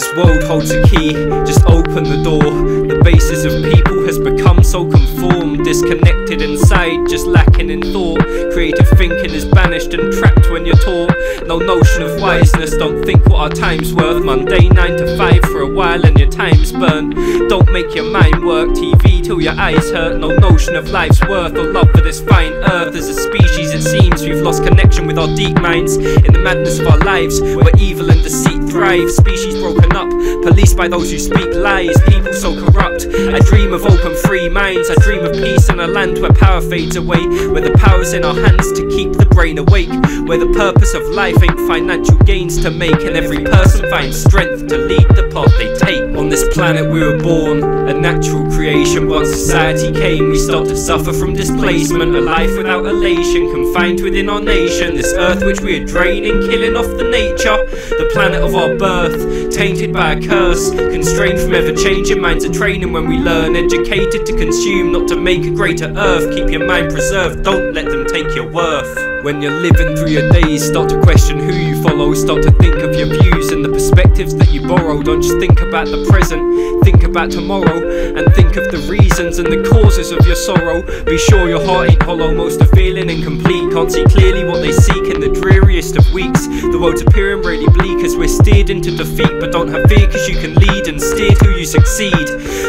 holds a key, just open the door. The basis of people has become so conformed, disconnected inside, just lacking in thought. Creative thinking is banished and trapped when you're taught. No notion of wiseness, don't think what our time's worth. Monday 9 to 5 for a while and your time's burnt. Don't make your mind work, TV till your eyes hurt. No notion of life's worth or love for this fine earth. As a species, it seems we've lost connection with our deep minds. In the madness of our lives, where evil and deceit thrive. Species broken up, policed by those who speak lies. People so corrupt. I dream of open, free minds. I dream of peace in a land where power fades away. Where the power's in our hands to keep the brain awake. Where the purpose of life ain't financial gains to make, and every person finds strength to lead the path they take. On this planet we were born, a natural creation. Once society came, we stopped to suffer from displacement. A life without elation, confined within our nation. This earth which we are draining, killing off the nature. The planet of our birth, tainted by a curse, constrained from ever changing minds are training when we learn. Educated to consume, not to make a greater earth. Keep your mind preserved, don't let them take your worth. When you're living through your days, start to question who you follow, start to think of your views and the perspectives that you borrow. Don't just think about the present, think about tomorrow, and think of the reasons and the causes of your sorrow. Be sure your heart ain't hollow, most are feeling incomplete. Can't see clearly what they seek dreariest of weeks. The world's appearing really bleak as we're steered into defeat, but don't have fear cause you can lead and steer till you succeed.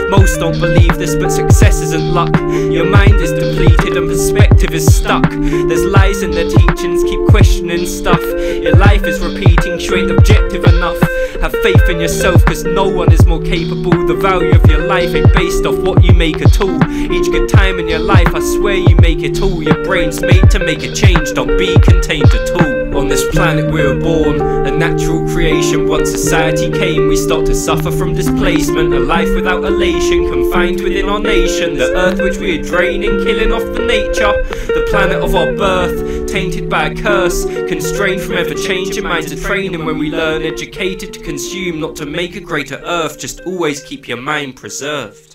Most don't believe this, but success isn't luck. Your mind is depleted and perspective is stuck. There's lies in the teachings, keep questioning stuff. Your life is repeating, you ain't objective enough. Faith in yourself, cause no one is more capable. The value of your life ain't based off what you make at all. Each good time in your life, I swear you make it all. Your brain's made to make a change, don't be contained at all. On this planet we were born, a natural creation. Once society came, we stopped to suffer from displacement. A life without elation, confined within our nation. The earth which we are draining, killing off the nature. The planet of our birth, tainted by a curse. Constrained from ever changing minds of training when we learn. Educated to consume, not to make a greater earth. Just always keep your mind preserved.